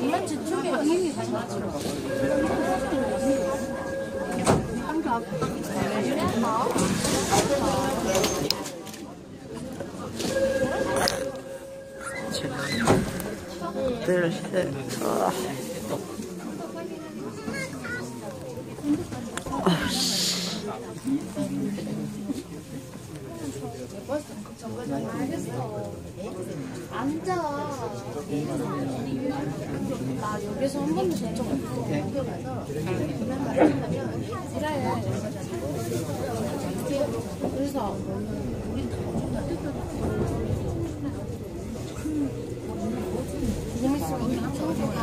이만 지출이 이미 둘, 셋. 아. 아, 씨. 앉아. 나 여기서 한 번도 본적 없어. 가서 그냥 말한다면 지랄해. 그래서 우리 좀 있으면 청소가